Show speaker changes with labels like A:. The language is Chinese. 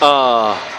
A: 啊。